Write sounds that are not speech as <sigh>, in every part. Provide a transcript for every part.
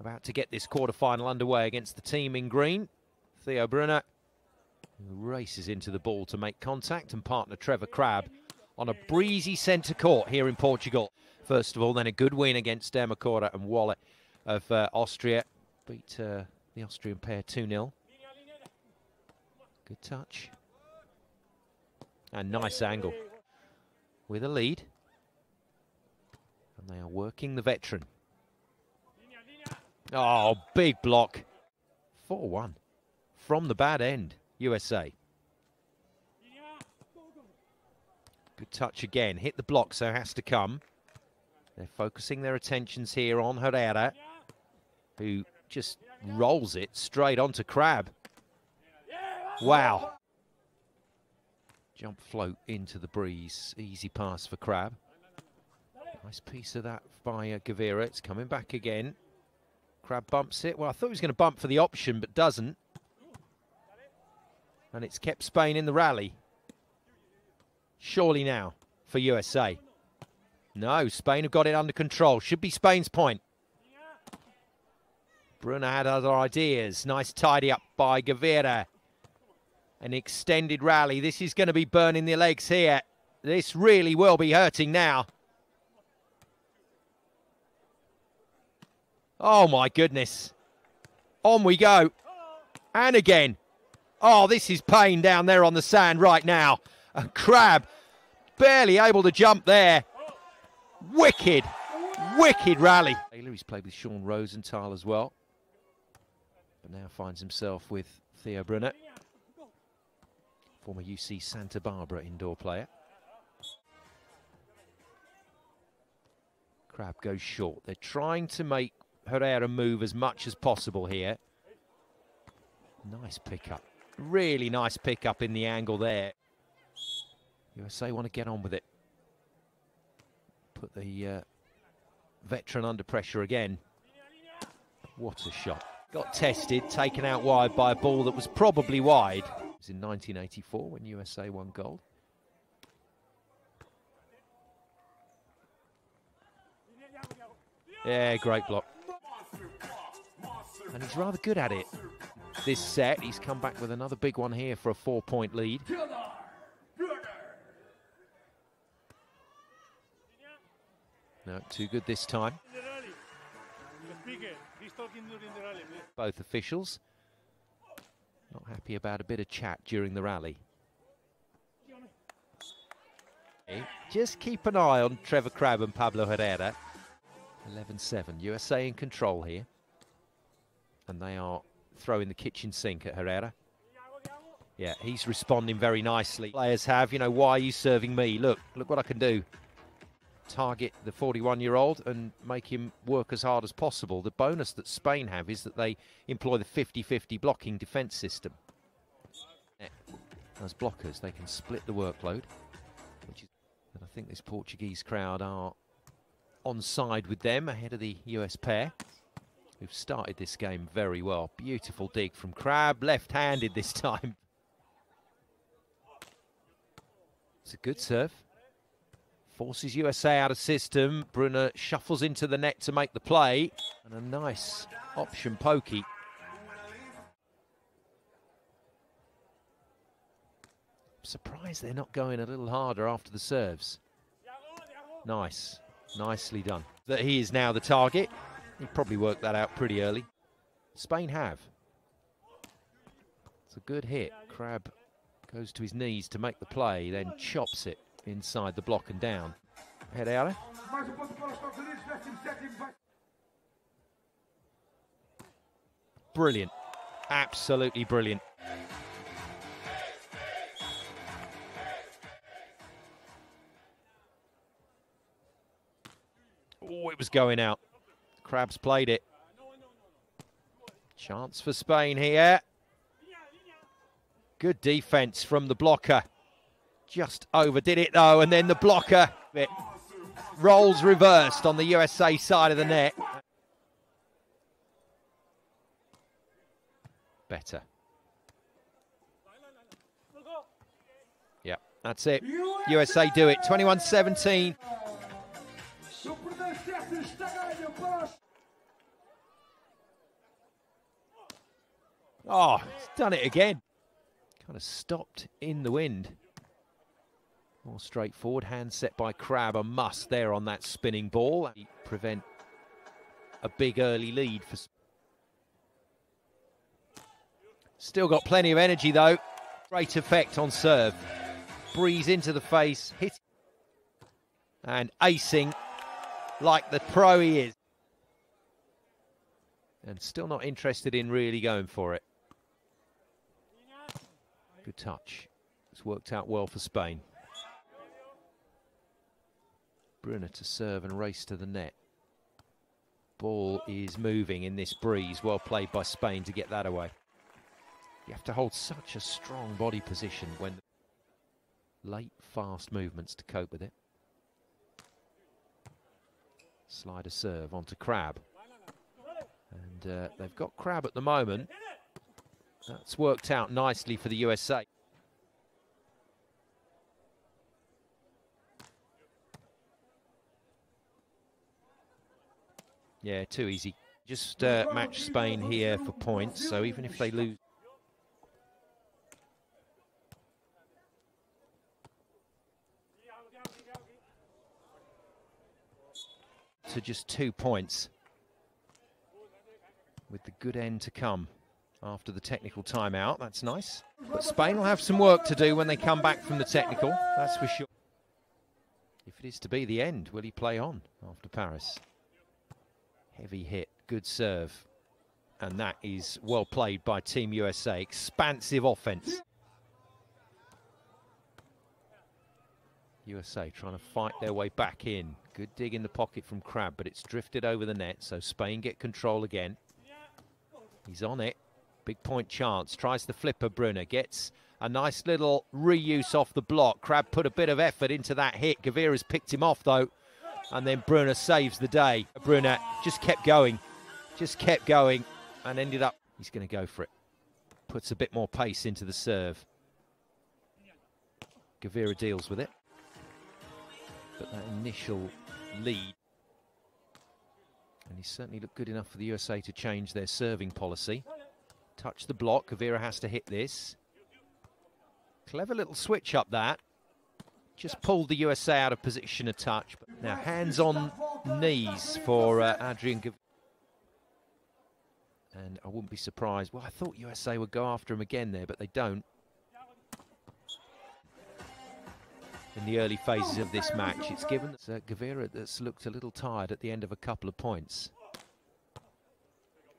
about to get this quarter-final underway against the team in green. Theo Brunner races into the ball to make contact and partner Trevor Crabb on a breezy centre court here in Portugal. First of all, then a good win against Dermacora and Wallet of uh, Austria. Beat uh, the Austrian pair 2-0. Good touch. And nice angle. With a lead. And they are working the veteran. Oh, big block. 4-1 from the bad end, USA. Good touch again. Hit the block, so has to come. They're focusing their attentions here on Herrera, who just rolls it straight onto Crabb. Wow. Jump float into the breeze. Easy pass for Crabb. Nice piece of that by uh, Gavira. It's coming back again. Crabb bumps it. Well, I thought he was going to bump for the option, but doesn't. And it's kept Spain in the rally. Surely now for USA. No, Spain have got it under control. Should be Spain's point. Brunner had other ideas. Nice tidy up by Gavira. An extended rally. This is going to be burning the legs here. This really will be hurting now. Oh, my goodness. On we go. And again. Oh, this is pain down there on the sand right now. A Crabb barely able to jump there. Wicked, wicked rally. He's played with Sean Rosenthal as well. But now finds himself with Theo Brunner. Former UC Santa Barbara indoor player. Crabb goes short. They're trying to make Herrera move as much as possible here. Nice pickup. Really nice pickup in the angle there. USA want to get on with it. Put the uh, veteran under pressure again. What a shot. Got tested, taken out wide by a ball that was probably wide. It was in 1984 when USA won gold. Yeah, great block. And he's rather good at it. This set, he's come back with another big one here for a four-point lead. No, too good this time. Both officials not happy about a bit of chat during the rally. Just keep an eye on Trevor Crabb and Pablo Herrera. 11-7, USA in control here. And they are throwing the kitchen sink at Herrera. Yeah, he's responding very nicely. Players have, you know, why are you serving me? Look, look what I can do target the 41-year-old and make him work as hard as possible. The bonus that Spain have is that they employ the 50-50 blocking defence system. As blockers, they can split the workload, which is, and I think this Portuguese crowd are on side with them ahead of the US pair, who've started this game very well. Beautiful dig from Crabb, left-handed this time. It's a good serve. Forces USA out of system. Brunner shuffles into the net to make the play. And a nice option pokey. Surprised they're not going a little harder after the serves. Nice. Nicely done. That he is now the target. He probably worked that out pretty early. Spain have. It's a good hit. Crabb goes to his knees to make the play, then chops it inside the block and down. Head out. Brilliant. Absolutely brilliant. Oh, it was going out. Crabb's played it. Chance for Spain here. Good defence from the blocker. Just overdid it though, and then the blocker it rolls reversed on the USA side of the net. Better. Yeah, that's it. USA do it. 21-17. Oh, he's done it again. Kind of stopped in the wind. More straightforward. Hand set by Crabb. A must there on that spinning ball. Prevent a big early lead for. Still got plenty of energy though. Great effect on serve. Breeze into the face, hit and acing like the pro he is. And still not interested in really going for it. Good touch. It's worked out well for Spain. Brunner to serve and race to the net. Ball is moving in this breeze. Well played by Spain to get that away. You have to hold such a strong body position when late fast movements to cope with it. Slider serve onto Crabb. And uh, they've got Crabb at the moment. That's worked out nicely for the USA. Yeah, too easy. Just uh, match Spain here for points, so even if they lose... To just two points with the good end to come after the technical timeout. That's nice. But Spain will have some work to do when they come back from the technical, that's for sure. If it is to be the end, will he play on after Paris? Heavy hit, good serve. And that is well played by Team USA. Expansive offense. USA trying to fight their way back in. Good dig in the pocket from Crabb, but it's drifted over the net, so Spain get control again. He's on it. Big point chance. Tries the flipper, Brunner. Gets a nice little reuse off the block. Crabb put a bit of effort into that hit. Gavira's picked him off, though. And then Brunner saves the day. Brunner just kept going. Just kept going and ended up... He's going to go for it. Puts a bit more pace into the serve. Gavira deals with it. But that initial lead and he certainly looked good enough for the USA to change their serving policy. Touch the block. Gavira has to hit this. Clever little switch up that. Just pulled the USA out of position a touch. But now hands on knees for uh, Adrian Gavira. And I wouldn't be surprised. Well, I thought USA would go after him again there, but they don't. in the early phases of this match. It's given uh, Gavira that's looked a little tired at the end of a couple of points.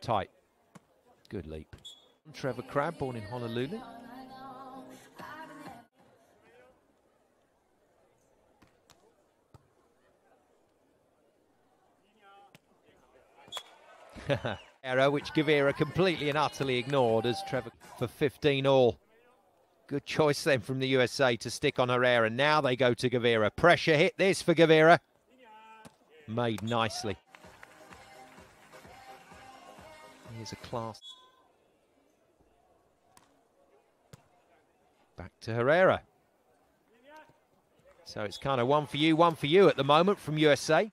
Tight. Good leap. Trevor Crabb, born in Honolulu. <laughs> Error which Gavira completely and utterly ignored as Trevor for 15 all. Good choice then from the USA to stick on Herrera. Now they go to Gavira. Pressure hit this for Gavira. Made nicely. Here's a class. Back to Herrera. So it's kind of one for you, one for you at the moment from USA.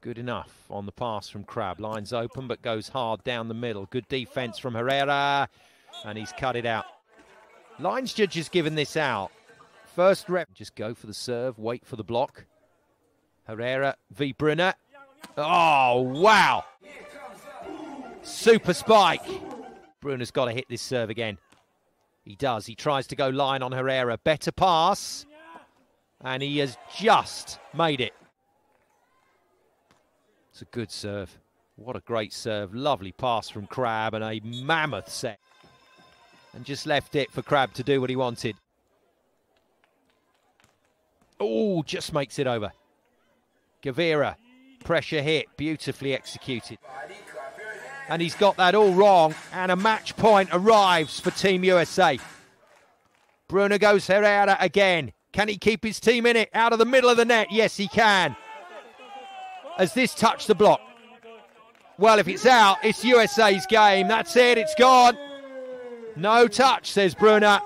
Good enough on the pass from Crabb. Lines open, but goes hard down the middle. Good defence from Herrera, and he's cut it out. Lines judge has given this out. First rep, just go for the serve, wait for the block. Herrera v Brunner. Oh, wow. Super spike. Brunner's got to hit this serve again. He does. He tries to go line on Herrera. Better pass. And he has just made it. It's a good serve. What a great serve. Lovely pass from Crabb and a mammoth set. And just left it for Crabb to do what he wanted. Oh, just makes it over. Gavira, pressure hit, beautifully executed. And he's got that all wrong, and a match point arrives for Team USA. Bruno goes Herrera again. Can he keep his team in it? Out of the middle of the net. Yes, he can. Has this touched the block? Well, if it's out, it's USA's game. That's it, it's gone. No touch, says Brunner.